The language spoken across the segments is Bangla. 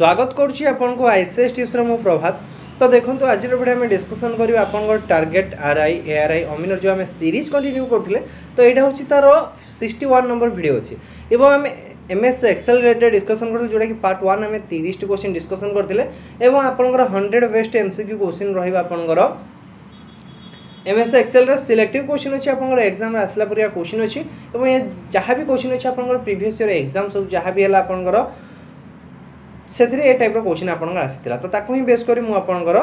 স্বাগত করছি আপনার আইসিএস টিপ্সর মু প্রভাত। তো দেখুন আজির ভিডিও আমি ডিসকসন করবু আপনার টার্গেট আরআই এআরআই অমিনর যে আমি সিরিজ কন্টিনিউ করলে তো এটা হচ্ছে তার সিক্সটি ওয়ান নম্বর ভিডিও অছি এবং আমি এমএস এক্সেল রেটে ডিসকসন করলে যেটা কি পার্ট ওয়ান আমি তিরিশটি কোশ্চিন ডিসকসন করলে এবং আপনার হন্ড্রেড বেস্ট এমসিকিউ কোশ্চিন রহব আপনার এমএস এক্সেলর সিলেক্টিভ কোশ্চিন অছি আপনার এক্সাম আসলা পরে কোশ্চিন অছি এবং যা বি কোশ্চিন অছি আপনার প্রিভিয়াস ইয়ার এক্সাম সব যা বি হল আপনার ସେଥିରେ ଏ ଟାଇପ୍ର କୋଶ୍ଚିନ୍ ଆପଣଙ୍କର ଆସିଥିଲା ତ ତାକୁ ହିଁ ବେସ୍ କରି ମୁଁ ଆପଣଙ୍କର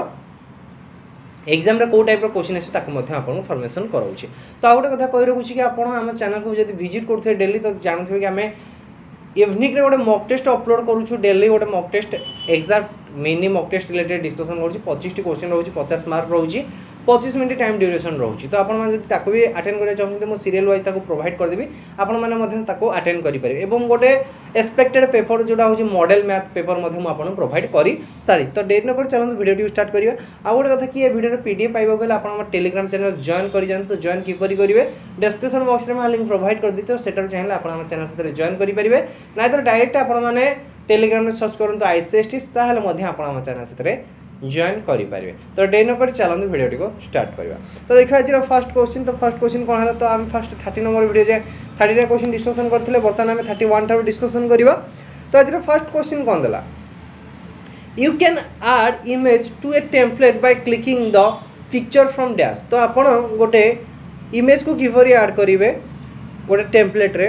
ଏକ୍ଜାମ୍ରେ କେଉଁ ଟାଇପ୍ର କୋଶ୍ଚିନ୍ ଅଛି ତାକୁ ମଧ୍ୟ ଆପଣଙ୍କୁ ଫର୍ମେସନ୍ କରାଉଛି ତ ଆଉ ଗୋଟେ କଥା କହି ରଖୁଛି କି ଆପଣ ଆମ ଚ୍ୟାନେଲ୍କୁ ଯଦି ଭିଜିଟ୍ କରୁଥିବେ ଡେଲି ତ ଜାଣୁଥିବେ କି ଆମେ ଇଭିନିଂରେ ଗୋଟେ ମକ୍ ଟେଷ୍ଟ ଅପଲୋଡ଼ କରୁଛୁ ଡେଲି ଗୋଟେ mock test exact mini mock test related discussion କରୁଛି ପଚିଶଟି କୋଶ୍ଚିନ୍ ରହୁଛି ପଚାଶ ମାର୍କ ରହୁଛି ପଚିଶ ମିନିଟ୍ ଟାଇମ୍ ଡ୍ୟୁରେସନ୍ ରହୁଛି ତ ଆପଣମାନେ ଯଦି ତାକୁ ବି ଆଟେଣ୍ଡ କରିବାକୁ ଚାହୁଁଛନ୍ତି ମୁଁ ସିରିଏଲ୍ ୱାଇଜ୍ ତାକୁ ପ୍ରୋଭାଇଡ଼ କରିଦେବି ଆପଣମାନେ ମଧ୍ୟ ତାକୁ ଆଟେଣ୍ଡ କରିପାରିବେ ଏବଂ ଗୋଟେ ଏକ୍ସପେକ୍ଟେଡ୍ ପେପର ଯେଉଁଟା ହେଉଛି ମଡ଼େଲ୍ ମ୍ୟାଥ୍ ପେପର ମଧ୍ୟ ମୁଁ ଆପଣଙ୍କୁ ପ୍ରୋଭାଇଡ଼ କରି ସାରିଛି ତ ଡେରି ନକରି ଚାଲନ୍ତୁ ଭିଡ଼ିଓଟି ଷ୍ଟାର୍ଟ କରିବା ଆଉ ଗୋଟେ କଥା କି ଏ ଭିଡ଼ିଓର ପି ଡି ଏଫ୍ ପାଇବାକୁ ହେଲେ ଆପଣ ଆମ ଟେଲିଗ୍ରାମ ଚ୍ୟାନେଲ୍ ଜଏନ୍ କରିଯାଆନ୍ତୁ ତ ଜଏନ୍ କିପରି କରିବେ ଡେସ୍କ୍ରିପସନ୍ ବକ୍ସରେ ମୁଁ ଲିଙ୍କ୍ ପ୍ରୋଭାଇଡ଼ କରିଦେଇଥିବ ସେଟାରୁ ଚାହିଁଲେ ଆପଣ ଆମ ଚ୍ୟାନେଲ୍ ସାଥିରେ ଜଏନ୍ କରିପାରିବେ ନାଇଁ ତ ଡାଇରେକ୍ଟ ଆପଣମାନେ ଟେଲିଗ୍ରାମରେ ସର୍ଚ୍ଚ କରନ୍ତୁ ଆଇସିଏସ୍ଟି ତାହେଲେ ମଧ୍ୟ ଆପଣ ଆମ ଚ୍ୟାନେଲ୍ ସେଥିରେ ଜଏନ୍ କରିପାରିବେ ତ ଡେ ନକରି ଚାଲନ୍ତୁ ଭିଡ଼ିଓଟିକୁ ଷ୍ଟାର୍ଟ କରିବା ତ ଦେଖିବା ଆଜିର ଫାର୍ଷ୍ଟ କୋଶ୍ଚିନ୍ ତ ଫାର୍ଷ୍ଟ କୋଶ୍ଚିନ୍ କ'ଣ ହେଲା ତ ଆମେ ଫାର୍ଷ୍ଟ ଥାର୍ଟି ନମ୍ବର ଭିଡ଼ିଓ ଯାଏ ଥାର୍ଟିଟା କୋଶ୍ଚିନ୍ ଡିସ୍କସନ୍ କରିଥିଲେ ବର୍ତ୍ତମାନ ଆମେ ଥାର୍ଟି ୱାନ୍ ଠାରୁ ଡିସ୍କସନ୍ କରିବା ତ ଆଜିର ଫାର୍ଷ୍ଟ କୋଶ୍ଚିନ୍ କ'ଣ ଦେଲା you can add image to a template by clicking the picture from dash ତ ଆପଣ ଗୋଟେ ଇମେଜ୍କୁ କିପରି ଆଡ଼୍ କରିବେ ଗୋଟେ ଟେମ୍ପଲେଟ୍ରେ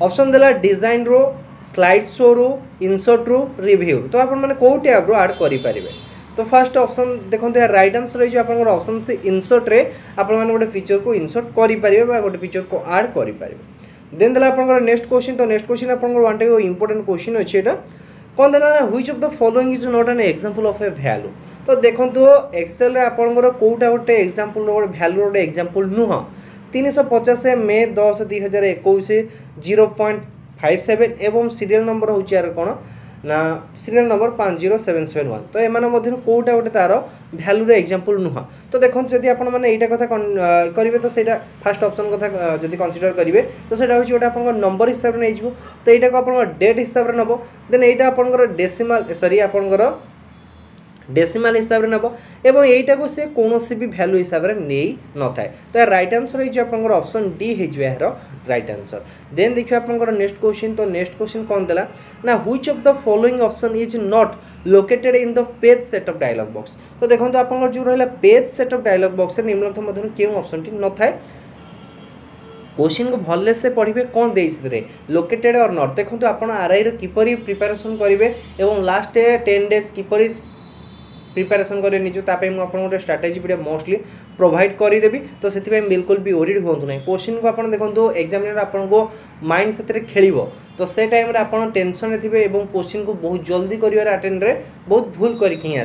ଅପସନ୍ ଦେଲା ଡିଜାଇନ୍ରୁ ସ୍ଲାଇଡ୍ ଶୋରୁ ଇନସର୍ଟରୁ ରିଭ୍ୟୁ ତ ଆପଣମାନେ କେଉଁ ଟ୍ୟାବ୍ରୁ ଆଡ଼୍ କରିପାରିବେ তো ফার্স্ট অপসন দেখুন এর রাইট আনসর হয়েছে আপনার অপসন সি ইনসর্টরে আপনার গোটে পিকচরক ইনসর্ট করে পারে বা গোটে পিকচরক আড করে পারে দেন দেলা আপনার নেক্সট কোশ্চিন তো নেক্সট কোশ্চিন আপনার ওয়ানটা ইম্পর্টাট কোশ্চিন অছে এটা কম দেলা না which of the following is not an example of a value তো দেখন্তু এক্সেল আপনার কোটা গোটে এক্সাম্পল গোটে ভ্যালু গোটে এক্সাম্পল নুহ তিনশো পচাশ মে দশ দুই হাজার একুশ জিরো পয়েন্ট ফাইভ সেভেন এবং সিরিয়াল নম্বর হচ্ছে আর কোণ সিরিয়াল নম্বর পাঁচ জিরো সেভেন সেভেন ওয়ান। তো এমান মধ্যে কোটা গোটে তার ভ্যালুর এক্সাম্পল নুহ তো দেখুন যদি আপনার মানে এইটা কথা করবে তো সেইটা ফার্স্ট অপশন কথা যদি কনসিডর করবে তো সেটা হচ্ছে গোটে আপনার নম্বর হিসাবে নিয়ে তো এইটাকে আপনার ডেট হিসাবে নেব দেন এইটা আপনার ডেসিমাল সরি আপনার ডেসিমাল হিসাবে নেব এবং বি ভ্যালু হিসাবে নেই, নথায়। তো এর রাইট আনসর হয়েছে আপনার অপশন ডি হয়ে এর রাইট আনসর দেন দেখবে আপনার নেক্সট কোশ্চিন তো নেক্সট কোশ্চিন কম দেলা? না which of the following option is not located in the page setup dialog box তো দেখুন আপনার যে রহলা পেজ সেট অফ ডায়লগ বক্সের নিম্নলিখিত মধ্যে কেউ অপশনটি নথায়। কোশ্চিন কু ভালসে পড়বে দেই সেতরে লোকেটেড অর নট দেখুন আপনার আরআই কিপরি প্রিপারেসন করবে এবং লাস্ট টেন ডেজ কিপরি प्रिपेरेसन कर स्ट्राटेजी भी मोस्ली प्रोभाइड करदेवि तो से बिल्कुल भी ओरीड हूँ ना क्वेश्चन को आज देखो एक्जाम आप माइंड से खेल तो से टाइम आप टेनसन थे और क्वेश्चन को बहुत जल्दी कर आटेड्रे बहुत भूल करके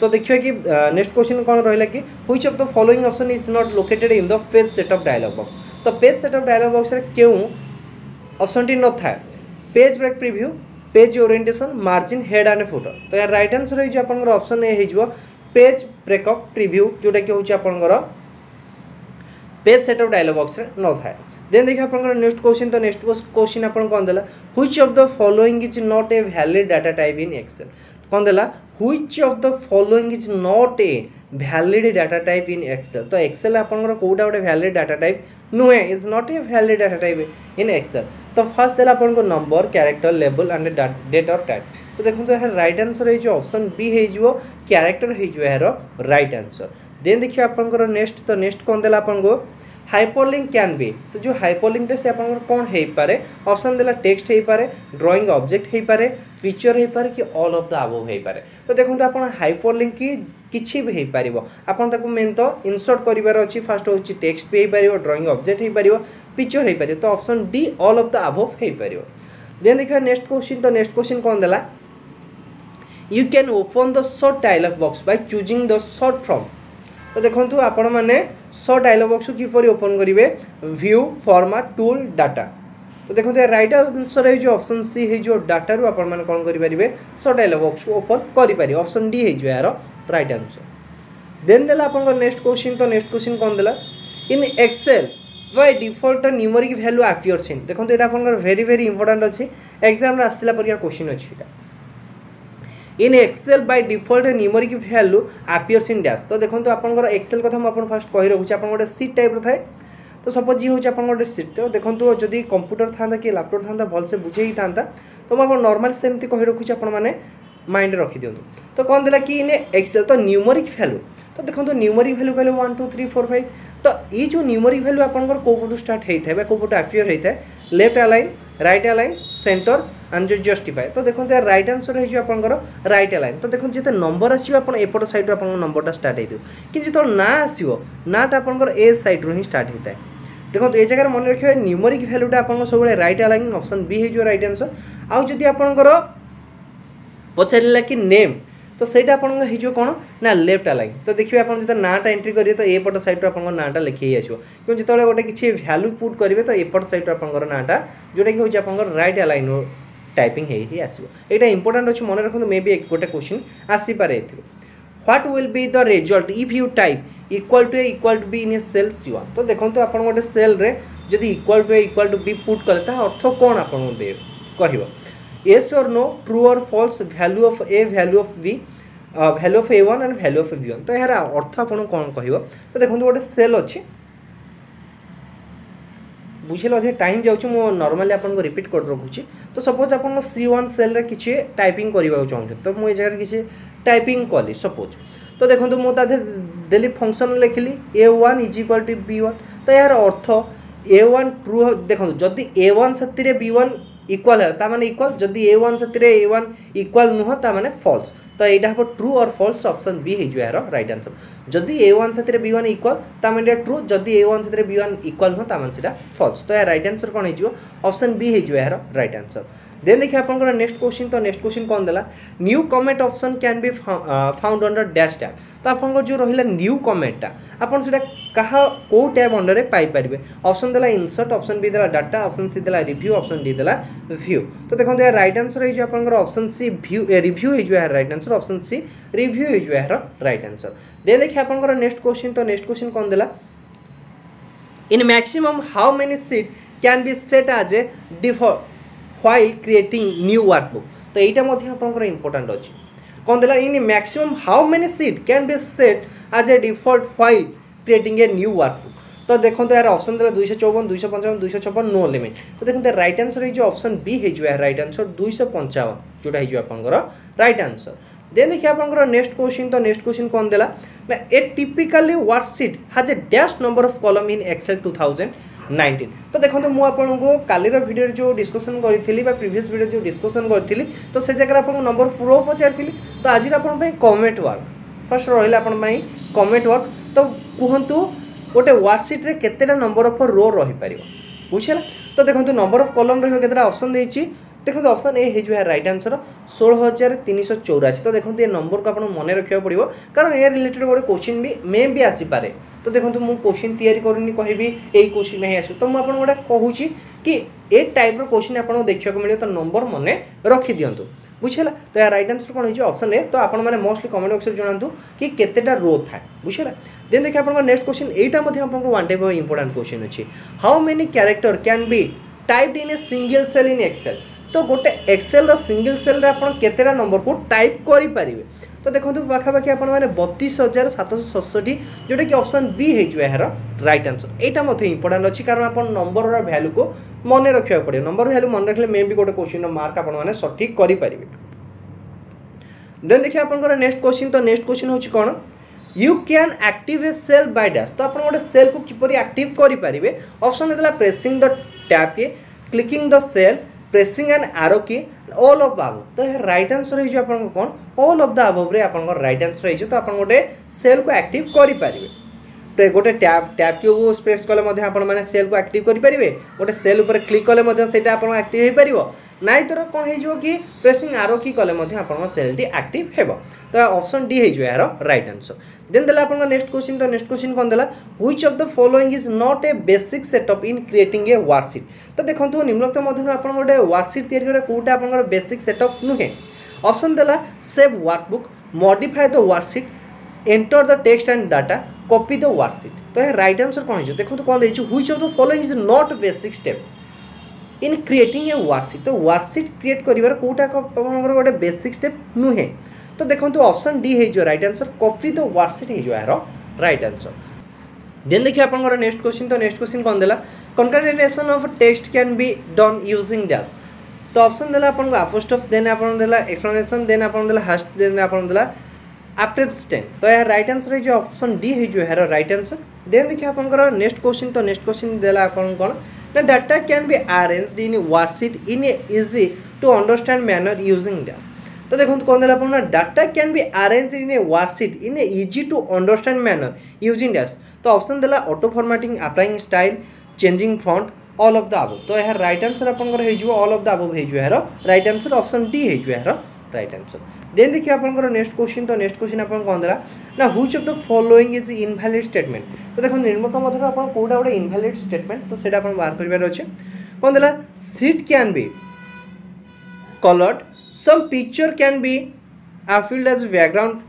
तो देखिए कि नेक्स्ट क्वेश्चन कौन रहा है कि which of the following option is not located in the page setup dialog box तो पेज सेटअप डायलग बक्स के अप्सन टी न था page break preview orientation margin head and footer তো ইয়ার রাইট আনসর হয়েছে আপনার অপসন এ হয়ে পেজ ব্রেকঅপ প্রিভ্যু যেটা কি হচ্ছে আপনার পেজ সেট অফ ডায়লগ বক্সরে নথায় দেন দেখি আপনার নেক্সট কোশ্চিন তো নেক্সট কোশ্চিন আপনার কম দেলা which of the following is not a valid data type in Excel com দেলা which of the following is not a valid data type in Excel তো এক্সেল আপনার কোটা গোটে valid data type নুহে is not a valid data type in Excel তো ফার্স্ট দেলা আপনার number character label and date of time তো দেখুন এর রাইট আনসর হয়ে অপশন বি হয়ে ক্যারেক্টর হয়ে এর রাইট আনসর দেন দেখি আপনার নেক্সট তো নেক্সট কোণ দেলা আপনার ହାଇପରଲିଙ୍କ୍ କ୍ୟାନ୍ ବି ତ ଯେଉଁ ହାଇପରଲିଙ୍କ୍ରେ ସେ ଆପଣଙ୍କର କ'ଣ ହେଇପାରେ ଅପସନ୍ ଦେଲା ଟେକ୍ସଟ୍ ହେଇପାରେ ଡ୍ରଇଂ ଅବଜେକ୍ଟ ହେଇପାରେ ପିକ୍ଚର ହେଇପାରେ କି ଅଲ୍ ଅଫ୍ ଦ ଆବଭ୍ ହେଇପାରେ ତ ଦେଖନ୍ତୁ ଆପଣ ହାଇପରଲିଙ୍କ୍ କି କିଛି ବି ହେଇପାରିବ ଆପଣ ତାକୁ ମେନ୍ ତ ଇନସର୍ଟ କରିବାର ଅଛି ଫାର୍ଷ୍ଟ ହେଉଛି ଟେକ୍ସଟ୍ ବି ହେଇପାରିବ ଡ୍ରଇଂ ଅବଜେକ୍ଟ ହେଇପାରିବ ପିକ୍ଚର ହେଇପାରିବ ତ option D all of the above ହେଇପାରିବ ଦେନ୍ ଦେଖିବା ନେକ୍ସଟ କ୍ୱେଶ୍ଚିନ୍ ତ ନେକ୍ସଟ କ୍ୱେଶ୍ଚିନ୍ କ'ଣ ଦେଲା you can open the sort dialog box by choosing the sort from ତ ଦେଖନ୍ତୁ ଆପଣମାନେ ସର୍ଟ ଡାଇଲଗ୍ ବକ୍ସକୁ କିପରି ଓପନ୍ କରିବେ ଭ୍ୟୁ ଫର୍ମାଟ୍ ଟୁଲ୍ ଡାଟା ତ ଦେଖନ୍ତୁ ରାଇଟ୍ ଆନ୍ସର୍ ହେଇଯିବ ଅପସନ୍ ସି ହେଇଯିବ ଡାଟାରୁ ଆପଣମାନେ କ'ଣ କରିପାରିବେ ସର୍ଟ ଡାଇଲଗ୍ ବକ୍ସକୁ ଓପନ୍ କରିପାରିବେ ଅପସନ୍ ଡି ହେଇଯିବ ଏହାର ରାଇଟ୍ ଆନ୍ସର୍ ଦେନ୍ ଦେଲା ଆପଣଙ୍କର ନେକ୍ସଟ କୋଶ୍ଚିନ୍ ତ ନେକ୍ସଟ କୋଶ୍ଚିନ୍ କ'ଣ ଦେଲା in Excel by default numeric value appear scene দেখুন এটা আপনার ভেরি ভেরি ইম্পর্টাট অছি এক্সাম্রে আসলা পরিকা কোশ্চিন অছি এটা in Excel by default numeric value appears in dash ତ ଦେଖନ୍ତୁ ଆପଣଙ୍କର ଏକ୍ସେଲ୍ କଥା ମୁଁ ଆପଣ ଫାଷ୍ଟ କହି ରଖୁଛି ଆପଣ ଗୋଟେ ସିଟ୍ ଟାଇପ୍ର ଥାଏ ତ ସପୋଜ୍ ଇଏ ହେଉଛି ଆପଣଙ୍କ ଗୋଟେ ସିଟ୍ ତ ଦେଖନ୍ତୁ ଯଦି କମ୍ପ୍ୟୁଟର ଥାନ୍ତା କି ଲାପଟପ୍ ଥାନ୍ତା ଭଲସେ ବୁଝେଇ ଥାନ୍ତା ତ ମୁଁ ଆପଣ ନର୍ମାଲ୍ ସେମିତି କହି ରଖୁଛି ଆପଣମାନେ ମାଇଣ୍ଡରେ ରଖିଦିଅନ୍ତୁ ତ କ'ଣ ଦେଲା କି ଇନ୍ ଏକ୍ସେଲ୍ ତ ନ୍ୟୁମରିକ୍ ଭ୍ୟାଲୁ ତ ଦେଖନ୍ତୁ ନ୍ୟୁମରିକ୍ ଭ୍ୟାଲୁ କହିଲେ one two three four five ତ ଏଇ ଯେଉଁ ନ୍ୟୁମରିକ୍ ଭ୍ୟାଲୁ ଆପଣଙ୍କର କେଉଁ ପଟୁ ଷ୍ଟାର୍ଟ ହେଇଥାଏ ବା କେଉଁ ପଟୁ ଆପିୟର ହେଇଥାଏ left align right align center আঞ্জর justify তো দেখুন এর রাইট আনসর হয়ে যাব আপনার রাইট আলাইন তো দেখুন যেতে নম্বর আসবে, আপনার এপট সাইড্রু আপনার নম্বরটা স্টার্ট হয়ে কিন্তু যেত না আসব, নাটা আপনার এ সাইড্রু হি স্টার্ট হয়ে থাকে দেখুন, এই জায়গায় মনে রাখবে নিউমরিক ভ্যালুটা আপনার সবুলে রাইট আলাইন অপশন বি হয়ে যাব রাইট আনসর আউ যদি আপনার পচারা কি নেম তো ସେଇଟା ଆପଣଙ୍କ ହେଇଯିବ କ'ଣ ନା ଲେଫ୍ଟ ଆଲାଇନ୍ ତ ଦେଖିବେ ଆପଣ ଯେତେବେଳେ ନାଁଟା ଏଣ୍ଟ୍ରି କରିବେ ତ ଏପଟ ସାଇଡ଼୍ରୁ ଆପଣଙ୍କ ନାଁଟା ଲେଖି ଆସିବ କିନ୍ତୁ ଯେତେବେଳେ ଗୋଟେ କିଛି ଭ୍ୟାଲ୍ୟୁ ପୁଟ୍ କରିବେ ତ ଏପଟ ସାଇଡ଼୍ରୁ ଆପଣଙ୍କର ନାଁଟା ଯେଉଁଟାକି ହେଉଛି ଆପଣଙ୍କର ରାଇଟ୍ ଆଲାଇନ୍ ଟାଇପିଂ ହେଇକି ଆସିବ ଏଇଟା ଇମ୍ପୋର୍ଟାଣ୍ଟ ଅଛି ମନେ ରଖନ୍ତୁ ମେ ବି ଗୋଟେ କୋଶ୍ଚିନ୍ ଆସିପାରେ ଏଥିରୁ what will be the result if you type equal to A equal to B in a cell you are তো দেখুন আপনার গোটে সেলরে যদি equal to A equal to B put কলে তা অর্থ কোণ আপনার কহব yes or no, true or false, value of a, value of v value of A one and value of V one তো এর অর্থ আপনার কম কহ তো দেখুন গোটে সেল অছি বুঝলে অধিক টাইম যাচ্ছে মু নর্মালি আপনার রিপিট করে রাখুছি তো সপোজ আপনার সি ওয়ান সেলরে কিছু টাইপিং করা চাহুছেন তো মু এই জায়গায় কিছু টাইপিং কলি সপোজ তো দেখুন মু তা দেলি function লেখিলি A one is equal to B one তো এর অর্থ এ ওয়ান ট্রু দেখুন যদি এ ওয়ান সাথে বি ওয়ান ইকুয়াল হয় তা মানে ইকুয়াল যদি এ ওয়ান সাথে এ ওয়ান ইকুয়াল নুহ তা মানে ফলস তো এইটা হব true or false option B হয়ে যার রাইট আনসর যদি এ ওয়ান সাথে বি ওয়ান ইকুয়াল তা মানে ট্রু যদি এ ওয়ান সাথে বি ওয়ান ইকুয়াল নুহ তা মানে সেটা ফলস তো রাইট আনসর কোণ হয়ে অপশন বি হয়ে যার রাইট আনসর দেন দেখি আপনার নেক্সট কোশ্চিন তো নেক্সট কোশ্চিন কম দেলা new comment option can be found under dash tab তো আপনার যে রহিলা নিউ কমেন্টটা আপনার সেটা কাহা কেউ ট্যাব অন্ডরে পাইপারে অপশন দেলা ইনসর্ট অপশন বি দেলা ডাটা অপশন সি দেলা রিভ্যু অপশন ডি দেলা ভিউ তো দেখুন এর রাইট আনসর হয়ে আপনার অপশন সি ভিউ রিভ্যু হয়ে এর right answer option C review হয়ে এর রাইট আনসর দেন দেখি আপনার নেক্সট কোশ্চিন তো নেক্সট কোশ্চিন কম দেলা in maximum, how many seat can be set as a default? While creating new workbook. তো এইটা মধ্যে আপনার ইম্পর্টাট অছি কোন দেলা in maximum how many sheet can be set as a default while creating a new workbook? তো দেখুন এর অপশন দেলা দুইশ চৌবন, দুইশ পঞ্চাবন, দুইশ ছপন নো লিমিট তো দেখুন রাইট আনসর হয়ে অপশন বি হয়ে এর রাইট আনসর দুইশ পঞ্চাবন, যেটা হয়ে আপনার রাইট আনসর দেন দেখি আপনার নেক্সট কোশ্চিন তো নেক্সট কোশ্চিন কোন দেলা না a typically worksheet has a dash number of column in Excel two thousand nineteen তো দেখুন মু আপনার কালির ভিডিওর যে ডিসকসন করি বা প্রিভিয়স ভিডিও যে ডিসকসন করি তো সে জায়গায় আপনার নম্বর ফোর পচারি তো আজ আপনার কমেন্ট ওয়ার্ক ফার্স্ট রহলে আপনার কমেন্ট ওয়ার্ক তো কুহতু গোটে ওয়ার্কসিট্রে কেতেটা নম্বর অফ রো রহিপার বুঝলা তো দেখুন নম্বর অফ কলম রহবে কেতটা অপসন দিয়েছি দেখুন অপশন এ হয়ে যাবে রাইট আনসর ষোল হাজার তিনশো চৌরাশি তো দেখুন এ নম্বরকে আপনার মনে রাখা পড়ব কারণ এ রিলেটেড গোটে কোশ্চিন বি মে বি আসিপারে তো দেখুন মু কোশ্চিন তৈরি করুনি কহবি এই কোশ্চিন হি আসু তো মু আপনার গোটা কুচি কি এ টাইপ্র কোশ্চিন আপনার দেখা মিলে তো নম্বর মনে রখি দিও বুঝিলা তো এর রাইট আনসর কোণ হয়েছে অপশন এ তো আপনার মোস্টলি কমেন্ট বক্সরে জনাতু কি কেতেটা রো থাকে বুঝিলা দেন দেখি আপনার নেক্সট কোশ্চিন এইটা আপনার one type of important question অছি how many character can be typed in a single cell in Excel তো ଗୋଟେ ଏକ୍ସେଲ୍ର ସିଙ୍ଗିଲ୍ ସେଲ୍ରେ ଆପଣ କେତେଟା ନମ୍ବରକୁ ଟାଇପ୍ କରିପାରିବେ ତ ଦେଖନ୍ତୁ ପାଖାପାଖି ଆପଣମାନେ ବତିଶ ହଜାର ସାତଶହ ସତଷଠି ଯେଉଁଟାକି ଅପସନ୍ ବି ହେଇଯିବ ଏହାର ରାଇଟ୍ ଆନ୍ସର୍ ଏଇଟା ମଧ୍ୟ ଇମ୍ପୋର୍ଟାଣ୍ଟ ଅଛି କାରଣ ଆପଣ ନମ୍ବରର ଭ୍ୟାଲୁକୁ ମନେ ରଖିବାକୁ ପଡ଼ିବ ନମ୍ବର ଭ୍ୟାଲୁ ମନେ ରଖିଲେ ମେ ବି ଗୋଟେ କୋଶ୍ଚିନ୍ର ମାର୍କ ଆପଣମାନେ ସଠିକ୍ କରିପାରିବେ ଦେନ୍ ଦେଖିବା ଆପଣଙ୍କର ନେକ୍ସଟ କୋଶ୍ଚିନ୍ ତ ନେକ୍ସଟ କୋଶ୍ଚିନ୍ ହେଉଛି କ'ଣ you can active a cell by dash তো আপনার গোটে সেল কু কিপর আক্টিভ করে অপসন হয়েছিল pressing the tab key clicking the cell pressing and arrow key all of the above ତ ଏହା ରାଇଟ୍ ଆନ୍ସର୍ ହେଇଯିବ ଆପଣଙ୍କ କ'ଣ ଅଲ୍ ଅଫ୍ ଦ ଆବଭ୍ରେ ଆପଣଙ୍କର ରାଇଟ୍ ଆନ୍ସର୍ ହେଇଯିବ ତ ଆପଣ ଗୋଟେ ସେଲ୍କୁ ଆକ୍ଟିଭ୍ କରିପାରିବେ ଗୋଟେ ଟ୍ୟାବ୍ ଟ୍ୟାବ୍ କ୍ୟୁକୁ ପ୍ରେସ୍ କଲେ ମଧ୍ୟ ଆପଣମାନେ ସେଲ୍କୁ ଆକ୍ଟିଭ୍ କରିପାରିବେ ଗୋଟେ ସେଲ୍ ଉପରେ କ୍ଲିକ୍ କଲେ ମଧ୍ୟ ସେଇଟା ଆପଣ ଆକ୍ଟିଭ୍ ହୋଇପାରିବ ନାଇଁ ତର କ'ଣ ହେଇଯିବ କି ପ୍ରେସିଂ ଆରୋ କି କଲେ ମଧ୍ୟ ଆପଣଙ୍କ ସେଲ୍ଟି ଆକ୍ଟିଭ୍ ହେବ ତ ଅପସନ୍ ଡି ହେଇଯିବ ଏହାର ରାଇଟ୍ ଆନ୍ସର୍ ଦେନ୍ ଦେଲା ଆପଣଙ୍କ ନେକ୍ସଟ କ୍ୱେଶ୍ଚିନ୍ ତ ନେକ୍ସଟ କ୍ୱେଶ୍ଚିନ୍ କ'ଣ ଦେଲା which of the following is not a basic setup in creating a worksheet ତ ଦେଖନ୍ତୁ ନିମ୍ନଲିଖିତ ମଧ୍ୟରୁ ଆପଣ ଗୋଟେ ୱାର୍କସିଟ୍ ତିଆରି କରିବା କେଉଁଟା ଆପଣଙ୍କର ବେସିକ୍ ସେଟଅପ୍ ନୁହେଁ ଅପସନ୍ ଦେଲା save workbook modify the worksheet enter the text and data copy the worksheet तो यहाँ right answer कौन है देखो तो कौन है which of the following is not basic step? In creating a worksheet तो वार्कसीट क्रिएट कर कौटा आपर गोटे बेसिक स्टेप नुहे। तो देखो ऑप्शन डी हो right answer copy the worksheet हो यार रईट आंसर देन देखिए आप नेक्स्ट क्वेश्चन तो नेक्स्ट क्वेश्चन कौन देला? Concatenation of text can be done using dash तो ऑप्शन देला आपको आपोस्ट देन आपन देला एक्सप्लेनेशन देन आपन देला हास्ट देन आपन देला। आफ्टर टेन तो यार रईट आन्सर हो ऑप्शन डी हो रईट आन्सर देन देखिए आप नेक्स्ट क्वेश्चन तो नेक्स्ट क्वेश्चन देला आप कौन? ना data can be arrange in worksheet in easy to understand manner using dash तो देखो कौन देखा आप data can be arrange in a worksheet in a easy to understand manner using dash तो अप्सन देला auto formatting applying style changing font all of the above तो यार रईट आनसर आप হয়ে the of the above right answer option D D হয়ে রাইট আনসর দেন দেখি আপনার নেক্সট কোশ্চিন তো নেক্সট কোশ্চিন আপনার দেলা না which of the following is invalid statement তো দেখুন নির্মত মধ্যে আপনার কোটা গোটে ইনভ্যালিড স্টেটমেন্ট তো সেটা আপনার বার করবার অছে কম দেলা sheet can be colored some picture can be filled as background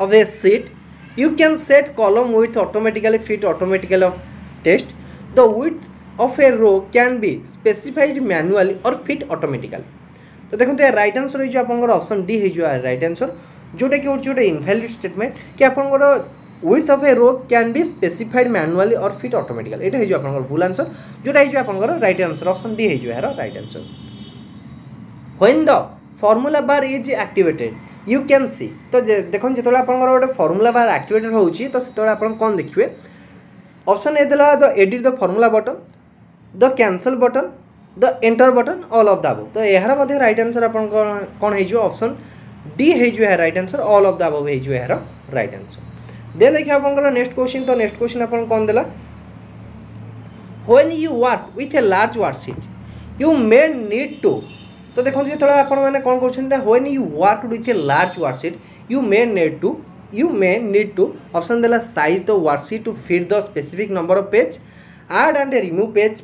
of a sheet you can set column width automatically fit automatically of text the width of a row can be specified manually or fit automatically তো দেখুন এর রাইট আনসর হয়েছে আপনার অপশন ডি হয়ে যাওয়ার রাইট আনসর যেটা কি হচ্ছে গোটে ইনভ্যালিড স্টেটমেন্ট কি আপনার width of a row can be specified manually or fit automatically এটা হয়ে আপনার ভুল আনসর যেটা হয়ে আপনার রাইট আনসর অপশন ডি হয়ে এর right answer when the formula bar is activated, you can see, তো দেখুন যেতবে আপনার গোটে ফর্মুলা বার আক্টিভেটেড হচ্ছে তো সেতবে আপনার কম দেখবে? Option A দেলা the edit the formula button the cancel button the enter button all of the above তো এর মধ্যে রাইট আনসর আপনার কোণ হয়ে অপশন ডি হয়ে এর right answer all of the above হয়ে এর রাইট আনসর দেন দেখি আপনার নেক্সট কোশ্চিন তো নেক্সট কোশ্চিন আপনার কোণ দেলা when you work with a large worksheet, you may need to তো দেখুন যেতবে আপনার কোণ করছেন when you work with a large worksheet you may need to you may need to option দেলা size the worksheet to fit the specific number of page add and remove page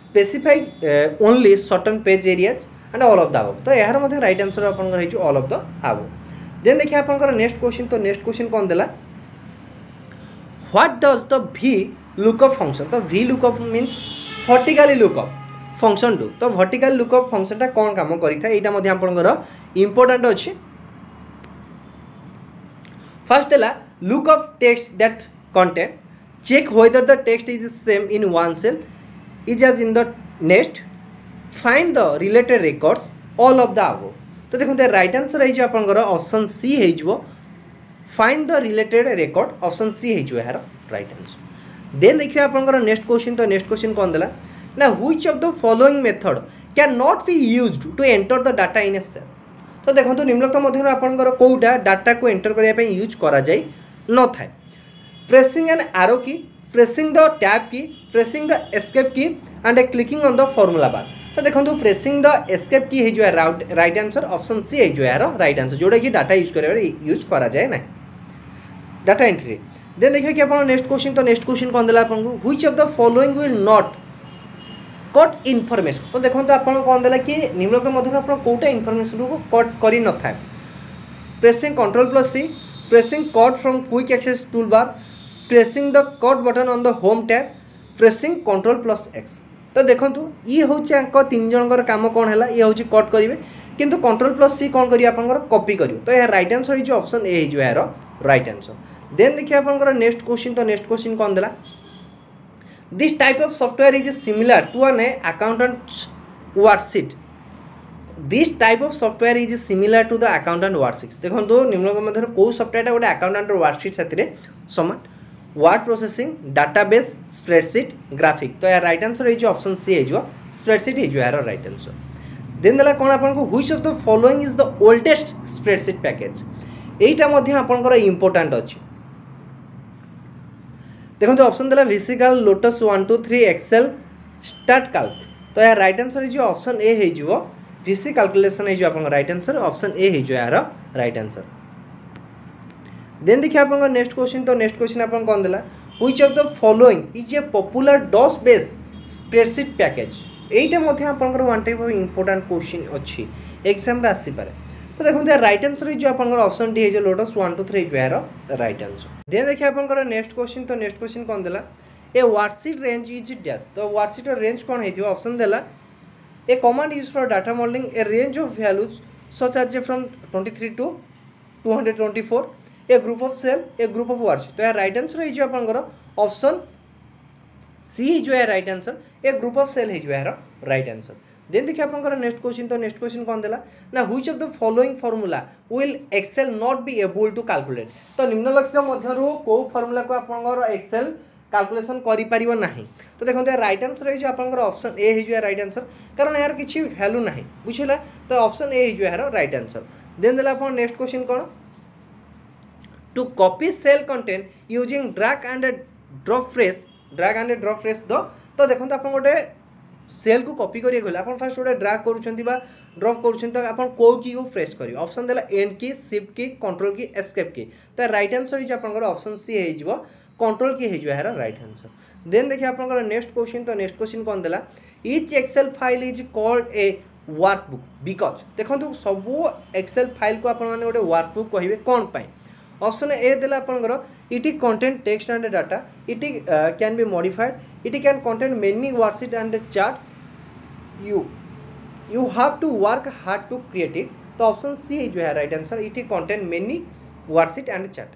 break specify uh, only certain page areas and all of the above তো এর মধ্যে রাইট আনসর আপনার হয়েছে অল অফ দ আবভ দেন দেখি আপনার নেক্সট কোশ্চিন তো নেক্সট কোশ্চিন কোণ দেলা what does the V lookup function তো V lookup means vertically lookup function to তো vertical lookup functionটা କ'ଣ କାମ କରିଥାଏ ଏଇଟା ମଧ୍ୟ ଆପଣଙ୍କର ଇମ୍ପୋର୍ଟାଣ୍ଟ ଅଛି ଫାର୍ଷ୍ଟ ହେଲା look of text that content check whether the text is same in one cell is as in the next find the related records, all of the above. তো দেখুন রাইট আনসর হয়ে আপনার অপশন সি হয়ে find the related record option C হয়ে এর রাইট আনসর দেন দেখবে আপনার নেক্সট কোশ্চিন তো নেক্সট কোশ্চিন কম দেলা? না which of the following method can not be used to enter the data in a cell তো দেখুন নিম্নলিখিত মধ্যে আপনার কোটা ডাটাকে এন্টর করা ইউজ করা যাই নথায়। Pressing an arrow key pressing the tab key pressing the escape key and clicking on the formula bar তো দেখুন প্রেসিং দ এসকেপ কি হয়ে রাইট আনসর অপশন সি হয়ে এর রাইট আনসর যেটা কি ডাটা ইউজ করা ইউজ করা যায় না ডাটা এন্ট্রি দেন দেখবে কি আপনার নেক্সট কোশ্চিন তো নেক্সট কোশ্চিন কম দেলা আপনার which of the following will not cut information তো দেখুন আপনার কম দেলা কি নিম্নলিখিত মধ্যে আপনার কোটা ইনফরমেসনକୁ কট করে নথায় pressing control plus C pressing code from quick access toolbar pressing the code button on the home tab pressing control plus x ତ ଦେଖନ୍ତୁ ଇଏ ହେଉଛି ଆଙ୍କ ତିନି ଜଣଙ୍କର କାମ କ'ଣ ହେଲା ଇଏ ହେଉଛି କଟ୍ କରିବେ କିନ୍ତୁ କଣ୍ଟ୍ରୋଲ ପ୍ଲସ୍ ସି କ'ଣ କରିବେ ଆପଣଙ୍କର କପି କରିବ ତ ଏହା ରାଇଟ୍ ଆନ୍ସର୍ ହେଇଯିବ ଅପସନ୍ ଏ ହେଇଯିବ ଏହାର ରାଇଟ୍ ଆନ୍ସର୍ ଦେନ୍ ଦେଖିବା ଆପଣଙ୍କର ନେକ୍ସଟ କୋଶ୍ଚିନ୍ ତ ନେକ୍ସଟ କୋଶ୍ଚିନ୍ କ'ଣ ଦେଲା this type of software is similar to an accountant worksheet this type of software is similar to the accountant worksheet দেখুন নিম্নলিখিত মধ্যে কেউ সফটওয়্যারটা গোটে আকাউন্টাটর ওয়ার্কশিট সাথে সমান word processing database spreadsheet graphic तो यार रईट आनसर हो ऑप्शन सी हो स्प्रेडसीट हो यार रईट आनसर देन देला कौन आप which of the following is the oldest spreadsheet package यहीटा आपंकर इम्पोर्टाट अच्छी देखते ऑप्शन देला VisiCalc Lotus one two three Excel StarCalc तो यार रईट आनसर हो ऑप्शन ए हो हो आप रईट आनसर अप्सन ए हो यार रईट आनसर देन देखिए आप नेक्स्ट क्वेश्चन तो नेक्स्ट क्वेश्चन आप कौन देला which of the following is a popular DOS base spreadsheet package এইটা মধ্যে আপনার one type of important question অছি এক্সামে আসিপারে তো দেখুন রাইট আনসর হয়ে আপনার অপশনটি হয়ে যাবে লোটস ওয়ান টু থ্রি এর রাইট আনসর দেন দেখি আপনার নেক্সট কোশ্চিন তো নেক্সট কোশ্চিন কম দেলা? A worksheet range is dash তো ওয়ার্কশিটর রেঞ্জ কোণ হয়েছে option দেলা a command use for data modelling a range of values such as from twenty three to two hundred twenty four a group of cell a group of words तो यार रईट आन्सर होपसन सी जो है right answer a group of cell यार रईट आन्सर देन देखिए आप क्वेश्चन तो नेक्स्ट क्वेश्चन कौन देला ना which of the following formula will Excel not be able to calculate तो निम्नलिखित मध्य कौ फर्मूला को आप एक्सेल কাল্কুলেসন করে পাব না তো रईट आनसर আনসর হয়ে আপনার অপশন এ হয়ে রাইট আনসর কারণ এর কিছু ভ্যালু না বুঝলা তো অপশন এ হয়ে রাইট আনসর দেন দেলা আপনার next question to copy cell content using drag and drop phrase, drag and drop phrase the. तो देखो तो आप गोटे सेल को कॉपी करिए गले आप फास्ट गोटे ड्राग करा ड्रप कर आप कौ की को फ्रेश करेंगे ऑप्शन देला एंड की सिफ्ट की कंट्रोल की एस्केप की तो रईट आंसर हो आप ऑप्शन सी हो कंट्रोल की हो यार रईट आंसर देन देखिए आप नेक्स्ट क्वेश्चन तो नेक्स्ट क्वेश्चन कौन देला? Each Excel file is called a workbook because देखो सब एक्सेल फ़ाइल को आप गोटे वार्कबुक कहे कौन पाई ଅପସନ୍ ଏ ଦେଲା ଆପଣଙ୍କର it content text and data it can be modified it can content many worksheet and chart you you have to work hard to create it तो ऑप्शन सी है जो है right answer it contain many worksheet and chat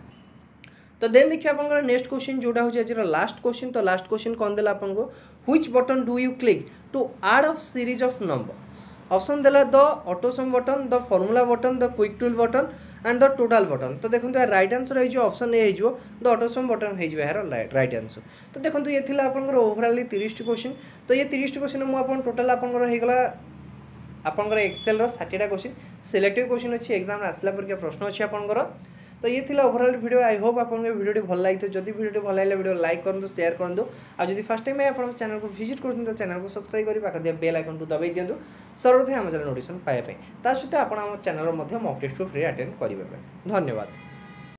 तो देन देखिए आपंकर नेक्स्ट क्वेश्चन जोटा हो आज लास्ट क्वेश्चन तो लास्ट क्वेश्चन कौन देला आपन को which button do you click to add of series of number option देला the autosum button the formula button the quick tool button and the total button ତ ଦେଖନ୍ତୁ ଏହା ରାଇଟ୍ ଆନ୍ସର୍ ହେଇଯିବ ଅପସନ୍ ଏ ହେଇଯିବ ଦ ଅଟୋସମ୍ ବଟନ୍ ହେଇଯିବ ଏହାର ରାଇଟ୍ ଆନ୍ସର୍ ତ ଦେଖନ୍ତୁ ଇଏ ଥିଲା ଆପଣଙ୍କର ଓଭରାଲି ତିରିଶଟି କୋଶ୍ଚିନ୍ ତ ଇଏ ତିରିଶଟି କୋଶ୍ଚିନ୍ ମୁଁ ଆପଣ ଟୋଟାଲ୍ ଆପଣଙ୍କର ହେଇଗଲା ଆପଣଙ୍କର ଏକ୍ସେଲ୍ର ଷାଠିଏଟା କୋଶ୍ଚିନ୍ ସିଲେକ୍ଟିଭ୍ କୋଶ୍ଚିନ୍ ଅଛି ଏକ୍ଜାମ୍ରେ ଆସିଲା ପରୀକ୍ଷା ପ୍ରଶ୍ନ ଅଛି ଆପଣଙ୍କର ତ ଇଏ ଥିଲା ଓଭରଅଲ୍ ଭିଡ଼ିଓ ଆଇ ହୋପ୍ ଆପଣଙ୍କୁ ଏ ଭିଡ଼ିଓଟି ଭଲ ଲାଗିଥିବ ଯଦି ଭିଡ଼ିଓଟି ଭଲ ଲାଗିଲା ଭିଡ଼ିଓ ଲାଇକ୍ କରନ୍ତୁ ସେୟାର କରନ୍ତୁ ଆଉ ଯଦି ଫାର୍ଷ୍ଟ ଟାଇମ୍ ଆପଣଙ୍କ ଚ୍ୟାନେଲକୁ ଭିଜିଟ୍ କରୁଛନ୍ତି ତ ଚ୍ୟାନେଲକୁ ସବସ୍କ୍ରାଇବ୍ କରି ପାଖରେ ଥିବା ବେଲ୍ ଆଇକନ୍କୁ ଦବାଇ ଦିଅନ୍ତୁ ସର୍ବପ୍ରଥମେ ଆମ ଚ୍ୟାନେଲ ନୋଟିଫିକେସନ୍ ପାଇବା ପାଇଁ ତା ସହିତ ଆପଣ ଆମ ଚ୍ୟାନେଲର ମଧ୍ୟ ମକ୍ ଟେଷ୍ଟକୁ ଫ୍ରି ଆଟେଣ୍ଡ କରିବେ ଧନ୍ୟବାଦ